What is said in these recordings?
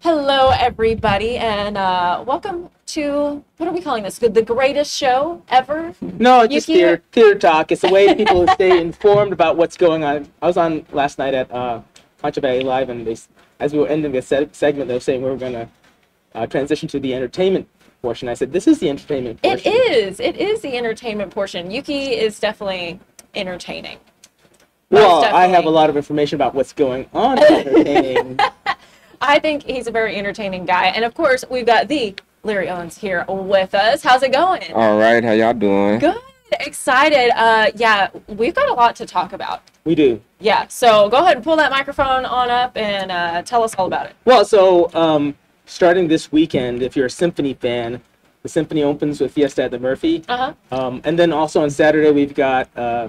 Hello, everybody, and uh, welcome to what are we calling this? The the greatest show ever? No, it's just theater, theater talk. It's a way people stay informed about what's going on. I was on last night at uh, Concho Valley Live, and they, as we were ending the se- segment, they were saying we were going to uh, transition to the entertainment portion. I said, this is the entertainment It portion. is. It is the entertainment portion. Yuki is definitely entertaining. Well, I have a lot of information about what's going on in entertaining. I think he's a very entertaining guy, and of course, we've got the Larry Owens here with us. How's it going? All right, how y'all doing? Good. Excited. Uh, yeah, we've got a lot to talk about. we do. Yeah, so go ahead and pull that microphone on up and uh, tell us all about it. Well, so um, starting this weekend, if you're a symphony fan, the symphony opens with Fiesta at the Murphy. Uh huh. Um, and then also on Saturday, we've got uh,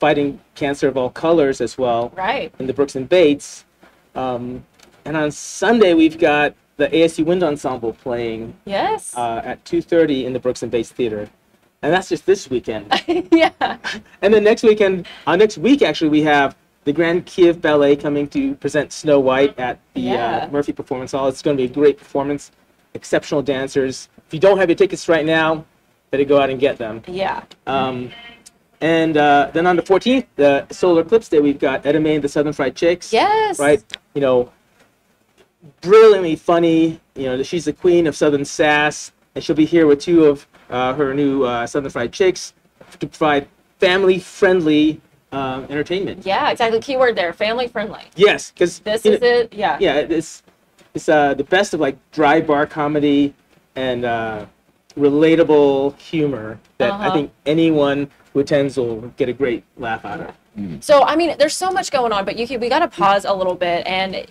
Fighting Cancer of All Colors as well Right. in the Brooks and Bates. Um, and on Sunday, we've got the ASU Wind Ensemble playing Yes. uh, at 2.30 in the Brooks and Bates Theater. And that's just this weekend. yeah. and then next weekend, uh, next week actually, we have the Grand Kiev Ballet coming to present Snow White at the Yeah. uh, Murphy Performance Hall. It's going to be a great performance, exceptional dancers. If you don't have your tickets right now, better go out and get them. Yeah. Um, and uh, then on the 14th, the Solar Eclipse Day, we've got Etta and the Southern Fried Chicks. Yes. Right? You know, brilliantly funny. You know, she's the queen of Southern sass, and she'll be here with two of uh, her new uh, Southern Fried Chicks to provide family-friendly um, entertainment. Yeah, exactly. Keyword there, family friendly. Yes, because This is it. Yeah. yeah, it's it's uh, the best of like dry bar comedy and uh, relatable humor that I Uh-huh. think anyone who attends will get a great laugh out of. So, I mean, there's so much going on, but Yuki, we got to pause a little bit and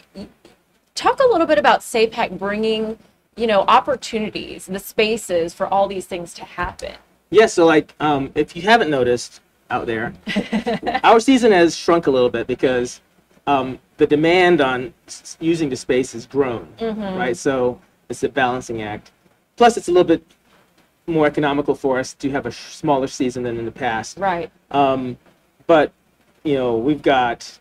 talk a little bit about SAPAC bringing, you know, opportunities, the spaces for all these things to happen. Yeah, so like um, if you haven't noticed out there, our season has shrunk a little bit because um, the demand on s- using the space has grown, right? So it's a balancing act. Plus, it's a little bit more economical for us to have a sh- smaller season than in the past. Right. Um, but you know, we've got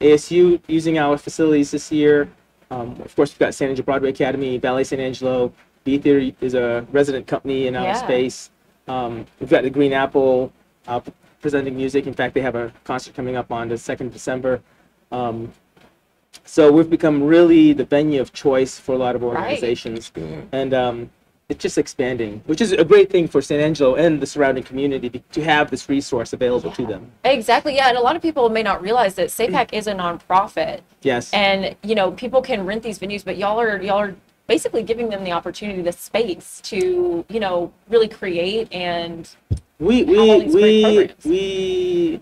ASU using our facilities this year. Um, of course, we've got San Angelo Broadway Academy, Ballet San Angelo. B Theater is a resident company in our Yeah. space. Um, we've got the Green Apple uh, presenting music. In fact, they have a concert coming up on the 2nd of December. Um, so we've become really the venue of choice for a lot of organizations Good. and um, it's just expanding, which is a great thing for San Angelo and the surrounding community to have this resource available to them. Exactly. Yeah. And a lot of people may not realize that SAPAC is a nonprofit. Yes. and you know people can rent these venues but y'all are y'all are basically giving them the opportunity the space to you know really create and we we we we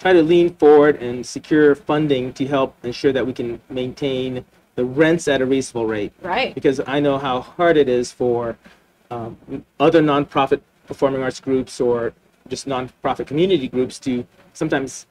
try to lean forward and secure funding to help ensure that we can maintain the rents at a reasonable rate. right Because I know how hard it is for um, other nonprofit performing arts groups or just nonprofit community groups to sometimes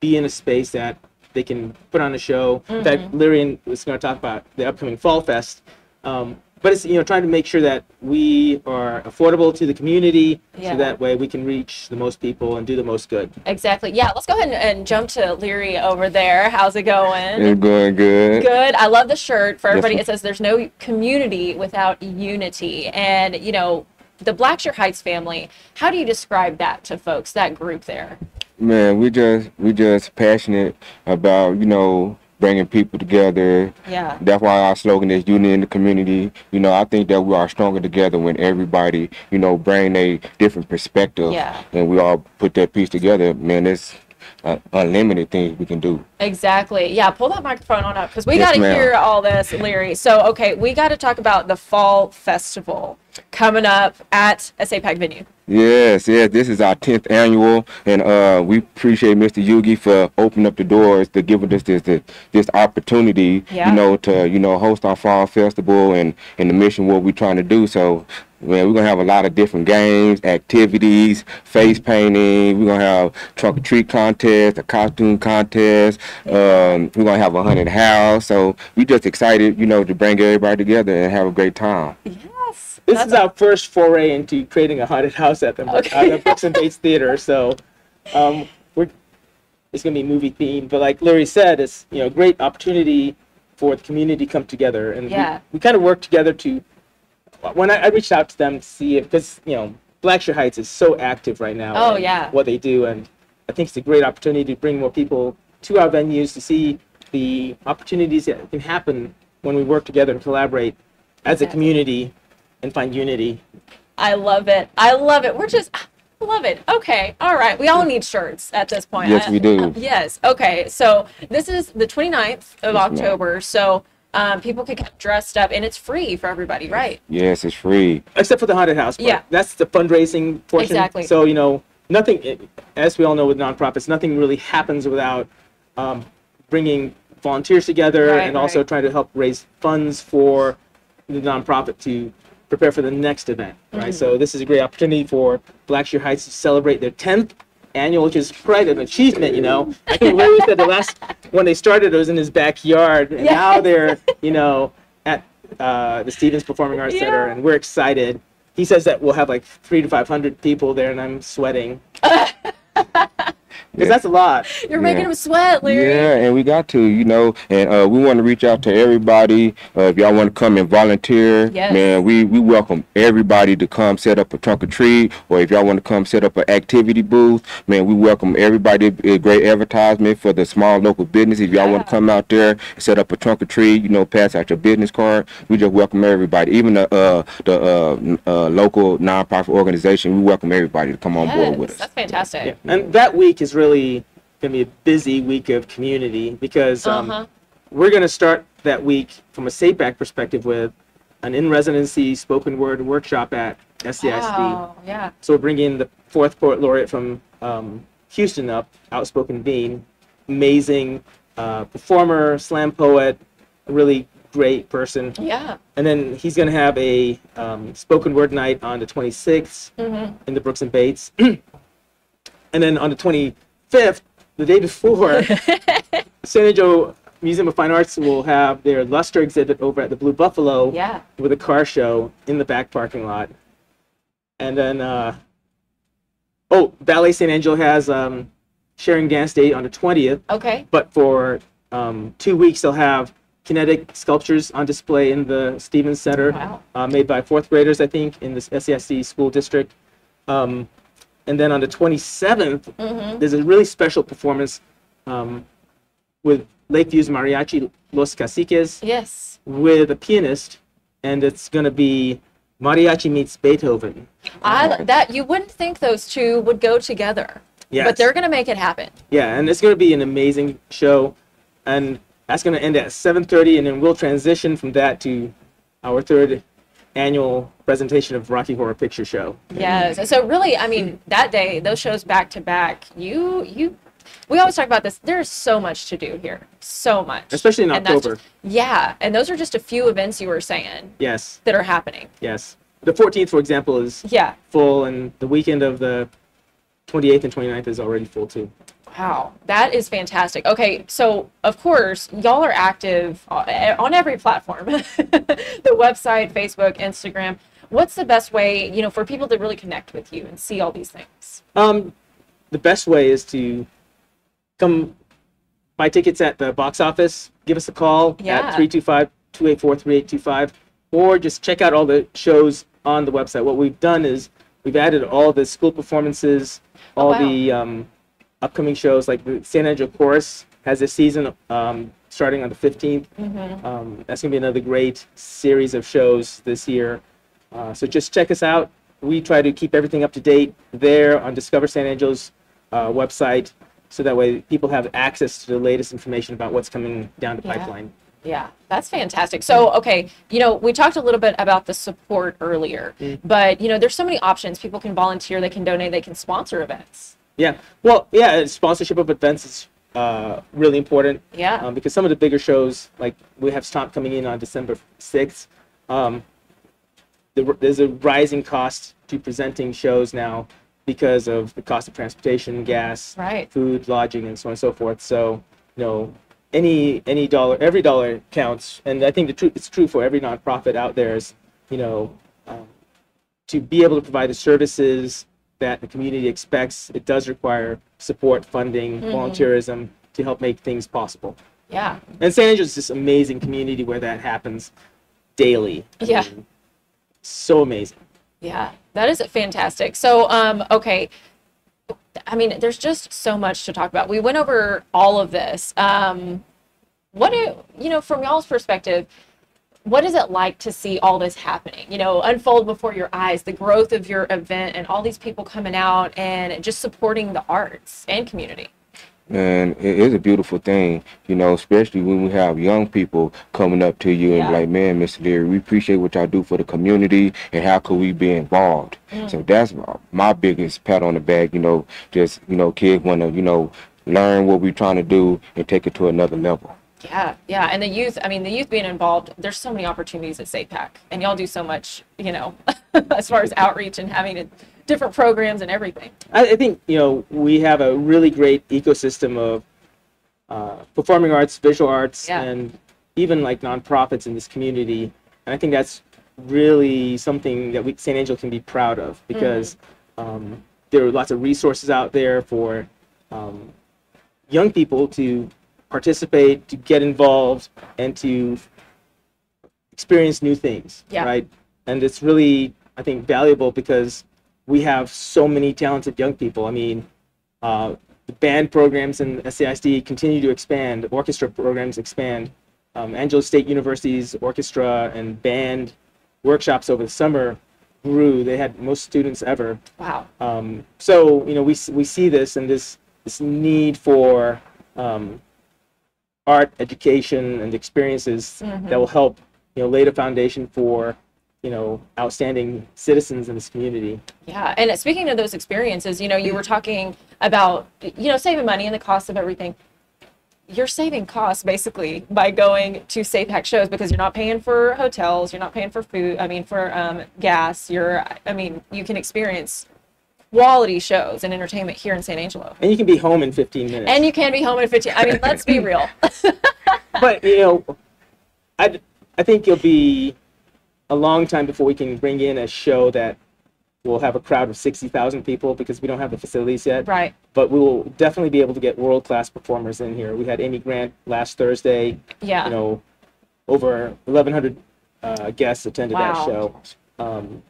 be in a space that they can put on a show. In fact, Mm-hmm. Lyrian was going to talk about the upcoming Fall Fest. Um, but it's you know trying to make sure that we are affordable to the community, Yeah. so that way we can reach the most people and do the most good. exactly yeah let's go ahead and, and jump to leary over there how's it going It's going good. good i love the shirt for everybody ma'am. it says there's no community without unity and you know the blackshear heights family how do you describe that to folks that group there Man, we just we just passionate about you know bringing people together. yeah That's why our slogan is unity in the community. You know, I think that we are stronger together when everybody you know bring a different perspective Yeah. and we all put that piece together. Man, it's uh, unlimited things we can do. Exactly. Yeah, pull that microphone on up because we Yes, got to hear all this, Leary. So, okay, we got to talk about the fall festival coming up at a SAPAC venue. Yes, yes. This is our tenth annual, and uh, we appreciate Mr. Yuki for opening up the doors to giving us this this, this opportunity, Yeah. you know, to you know host our fall festival and and the mission what we're trying to do. So, man, we're gonna have a lot of different games, activities, face painting. We're gonna have trunk or treat contest, a costume contest. Um, we're gonna have a haunted house. So we're just excited, you know, to bring everybody together and have a great time. Yes. This is our first foray into creating a haunted house at the, Okay. at the Brooks and Bates Theater. So um, we're it's gonna be movie themed. But like Larry said, it's you know great opportunity for the community to come together, and we- we, kind of work together to. When I, I reached out to them to see if, because you know, Blackshear Heights is so active right now. Oh, yeah. What they do, and I think it's a great opportunity to bring more people to our venues to see the opportunities that can happen when we work together and collaborate as a community and find unity. I love it. I love it. We're just love it. Okay. All right. We all need shirts at this point. Yes, I- we do. Uh, yes. Okay. So this is the 29th of ma'am. October. So um, people can get dressed up and it's free for everybody, right? Yes, it's free. except for the haunted house. part. Yeah. that's the fundraising portion. Exactly. So you know, nothing. As we all know with nonprofits, nothing really happens without um, bringing volunteers together Right, and also right. trying to help raise funds for the nonprofit to prepare for the next event. Mm-hmm. Right. So this is a great opportunity for Blackshear Heights to celebrate their 10th annual, which is quite an achievement. You know, I think Larry said the last when they started it was in his backyard, and Yeah. now they're you know at uh, the Stevens Performing Arts Center, and we're excited. He says that we'll have like three to five hundred people there, and I'm sweating because Yeah. that's a lot. You're Yeah. making them sweat, Larry. Yeah, and we got to, you know, and uh, we want to reach out to everybody. Uh, if y'all want to come and volunteer, Yes. man, we, we welcome everybody to come set up a trunk or treat, or if y'all want to come set up an activity booth, man, we welcome everybody. A great advertisement for the small local business. If y'all want to come out there and set up a trunk or treat, you know, pass out your business card, we just welcome everybody. Even the uh, the uh, uh, local nonprofit organization, we welcome everybody to come on board with us. that's fantastic. Yeah. And that week is really going to be a busy week of community because um, Uh-huh. we're going to start that week from a SAPAC perspective with an in residency spoken word workshop at SAISD. Wow. Yeah. So we're bringing the fourth poet laureate from um, Houston up, Outspoken Bean, amazing uh, performer, slam poet, really great person. Yeah. And then he's going to have a um, spoken word night on the 26th Mm-hmm. in the Brooks and Bates. and then on the 25th, the day before, San Angelo Museum of Fine Arts will have their luster exhibit over at the Blue Buffalo Yeah. with a car show in the back parking lot. And then, uh, oh, Ballet San Angelo has um, sharing dance day on the 20th, Okay. but for um, two weeks they'll have kinetic sculptures on display in the Stevens Center, Wow. uh, made by fourth graders, I think, in the SAISD school district. Um, and then on the 27th, Mm-hmm. there's a really special performance um, with Lakeview's Mariachi Los Caciques Yes. with a pianist, and it's going to be mariachi meets Beethoven. I that you wouldn't think those two would go together. Yes. But they're going to make it happen. Yeah, and it's going to be an amazing show, and that's going to end at 7:30, and then we'll transition from that to our third annual presentation of Rocky Horror Picture Show. Yes. And so really, I mean, that day, those shows back to back, you you we always talk about this. There's so much to do here. So much. Especially in And October. just- yeah. And those are just a few events you were saying Yes, that are happening. yes. The 14th, for example, is Yeah. full, and the weekend of the 28th and 29th is already full too. Wow, that is fantastic. Okay, so of course, y'all are active uh, on every platform the website, Facebook, Instagram. What's the best way, you know, for people to really connect with you and see all these things? Um, the best way is to come buy tickets at the box office. Give us a call Yeah. at 325-284-3825 or just check out all the shows on the website. What we've done is we've added all the school performances, all Oh, wow. the um, upcoming shows like the San Angelo Chorus has a season um, starting on the 15th. Mm-hmm. Um, that's going to be another great series of shows this year. Uh, so just check us out. We try to keep everything up to date there on Discover San Angelo's uh, website, so that way people have access to the latest information about what's coming down the Yeah. pipeline. Yeah, that's fantastic. So, okay, you know, we talked a little bit about the support earlier, but you know, there's so many options. People can volunteer, they can donate, they can sponsor events. Yeah, well, yeah, sponsorship of events is uh, really important. Yeah. Um, because some of the bigger shows, like we have Stomp coming in on December 6th, um, the, there's a rising cost to presenting shows now because of the cost of transportation, gas, Right. food, lodging, and so on and so forth. So, you know, any any dollar, every dollar counts, and I think the truth it's true for every nonprofit out there is, you know, um, to be able to provide the services that the community expects, it does require support, funding, volunteerism to help make things possible. Yeah. And San Angelo's this amazing community where that happens daily. I Yeah. mean, so amazing. Yeah, that is fantastic. So, um, okay. I mean, there's just so much to talk about. We went over all of this. Um, what do you know from y'all's perspective? What is it like to see all this happening? You know, unfold before your eyes, the growth of your event, and all these people coming out and just supporting the arts and community. And it is a beautiful thing, you know, especially when we have young people coming up to you and Yeah. be like, man, Mr. Leary, we appreciate what y'all do for the community and how could we be involved? Mm. So that's my- my biggest pat on the back, you know, just, you know, kids want to, you know, learn what we're trying to do and take it to another level. Yeah, yeah, and the youth. I mean, the youth being involved. There's so many opportunities at SAPAC, and y'all do so much. You know, as far as outreach and having a, different programs and everything. I, I think you know we have a really great ecosystem of uh, performing arts, visual arts, Yeah. and even like nonprofits in this community. And I think that's really something that we San Angel can be proud of because um, there are lots of resources out there for um, young people to participate, to get involved, and to experience new things. Yeah. Right. And it's really, I think, valuable because we have so many talented young people. I mean, uh, the band programs in SAISD continue to expand. Orchestra programs expand. Um, Angelo State University's orchestra and band workshops over the summer grew. They had most students ever. Wow. Um, so you know we we see this and this this need for um, art education and experiences that will help you know lay the foundation for you know outstanding citizens in this community. Yeah, and speaking of those experiences, you know, you were talking about you know saving money and the cost of everything. You're saving costs basically by going to SAPAC shows because you're not paying for hotels, you're not paying for food. I mean, for um, gas. You're, I mean, you can experience quality shows and entertainment here in San Angelo, And you can be home in 15 minutes. and you can be home in 15. I mean, let's be real. but you know, I I think it'll be a long time before we can bring in a show that will have a crowd of 60,000 people because we don't have the facilities yet. right. But we will definitely be able to get world-class performers in here. We had Amy Grant last Thursday. Yeah. You know, over 1,100 uh, guests attended Wow. that show. Um,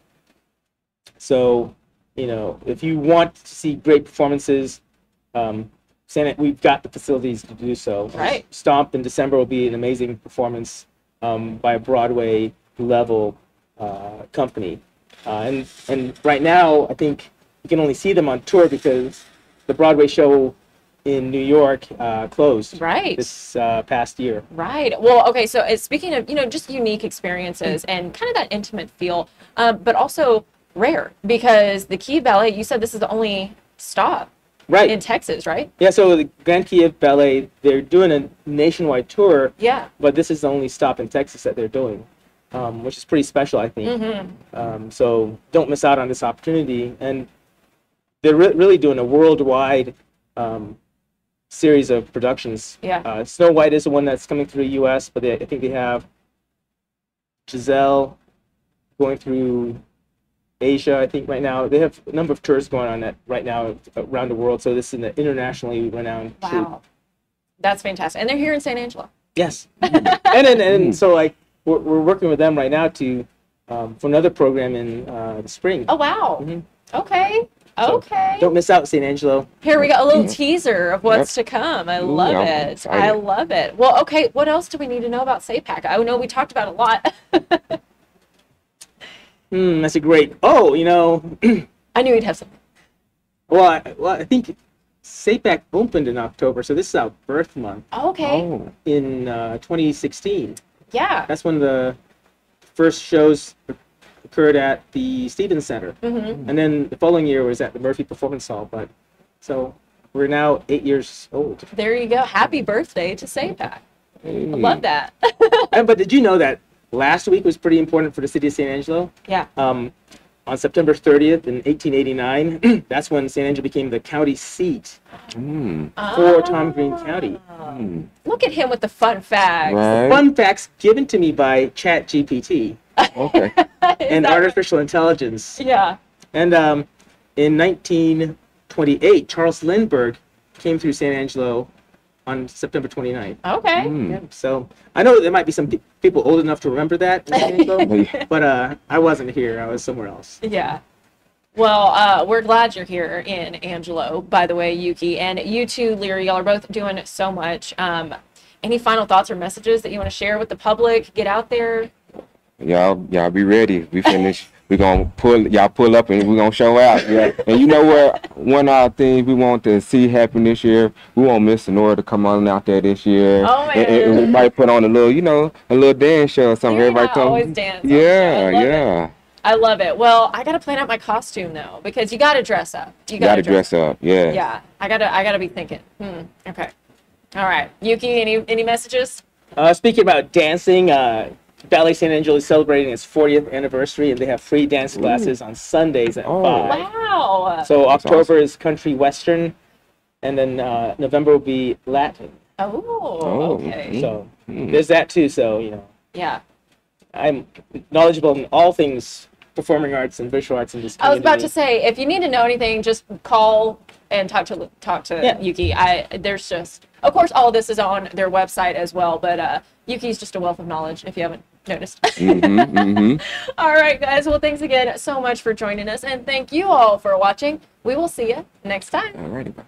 so, you know, if you want to see great performances, um, Santa, we've got the facilities to do so. Right. Stomp in December will be an amazing performance um, by a Broadway level uh, company. Uh, and and right now, I think you can only see them on tour because the Broadway show in New York uh, closed Right. this uh, past year. Right. Well, okay. So, uh, speaking of, you know, just unique experiences and kind of that intimate feel, um, but also rare because the Kiev Ballet, you said this is the only stop Right. in Texas, right? yeah. So the Grand Kiev Ballet, they're doing a nationwide tour, Yeah. but this is the only stop in Texas that they're doing, um, which is pretty special, I think. Mm-hmm. Um, so don't miss out on this opportunity. And they're re- really doing a worldwide um, series of productions. Yeah. Uh, Snow White is the one that's coming through the U.S., but they, I think they have Giselle going through Asia. I think right now they have a number of tours going on that right now around the world. So this is an internationally renowned troupe. Wow. That's fantastic. And they're here in San Angelo. Yes, and and, and so like we're, we're working with them right now to um, for another program in uh, the spring. Oh, wow. Mhm. Okay. So, Okay. Don't miss out, San Angelo. Here we go. A little teaser of what's to come. I Ooh, love I'm it. I love it. Well, okay. What else do we need to know about SAPAC? I know we talked about a lot. Hmm, that's a great. Oh, you know, I knew we'd have something. well, I, well, I think SAPAC opened in October, so this is our birth month Okay. Oh, in uh, 2016. Yeah. That's when the first shows occurred at the Stevens Center, Mm-hmm. and then the following year was at the Murphy Performance Hall. But so we're now eight years old. There you go. Happy birthday to SAPAC. hey. I love that. And, but did you know that last week was pretty important for the city of San Angelo? yeah. Um, on September 30th in 1889, that's when San Angelo became the county seat Mm, for Tom Green County. mm. Look at him with the fun facts. Right. Fun facts given to me by ChatGPT Okay. And that artificial intelligence. Yeah. And um, in 1928, Charles Lindbergh came through San Angelo on September 29th. Okay. Mm. Yeah, so I know there might be some pe- people old enough to remember that, but uh, I wasn't here. I was somewhere else. Yeah. Well, uh, we're glad you're here in Angelo, by the way, Yuki. And you too, Leary, y'all are both doing so much. Um, any final thoughts or messages that you want to share with the public? Get out there. Y'all, y'all be ready. We finish. We gonna pull y'all pull up and we're gonna show out. Yeah. And you know what? One of our things we want to see happen this year. We want Miss Senora to come on out there this year. Oh, And, and we might put on a little, you know, a little dance show or something. You're Everybody not always dance on Yeah, show. I love it. yeah. I love it. Well, I got to plan out my costume though, because you got to dress up. You You gotta gotta dress up. Yeah. Yeah, I gotta, I gotta be thinking. Hmm. Okay. All right, Yuki. Any, any messages? Uh, speaking about dancing, uh, Ballet San Angelo is celebrating its 40th anniversary, and they have free dance classes on Sundays at Oh. 5. Wow. So That's October awesome. is country western, and then uh, November will be Latin. Oh. Oh, Okay. mm. So Mm. there's that too. So you know, Yeah. I'm knowledgeable in all things performing arts and visual arts in this I was about to say, if you need to know anything, just call and talk to talk to Yeah. Yuki. I there's just, of course, all of this is on their website as well. But uh, Yuki's just a wealth of knowledge. If you haven't noticed. hmm hmm all right, guys. Well, thanks again so much for joining us, and thank you all for watching. We will see you next time. Alrighty. bye.